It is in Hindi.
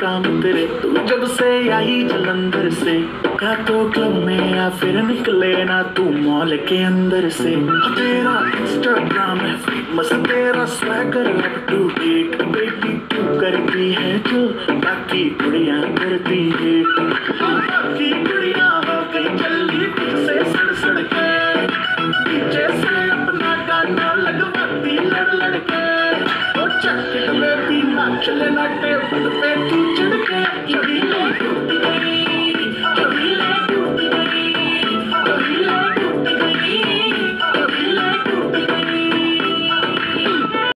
काम तेरे तू जब से आई जलंधर से। या तो क्लब में या फिर निकले ना तू मॉल के अंदर से। तेरा इंस्टाग्राम है फ़ेमस तेरा स्वैगर अप टू डेट बेटी तू करती है जो बाकी कुड़ियाँ करती है। हाँ, बाकी हो गई जल्दी से सड़ सड़ के। पीछे से अपना गाना लगवाती लड़ के। चक्कर में भी नाच लेना टेबल पे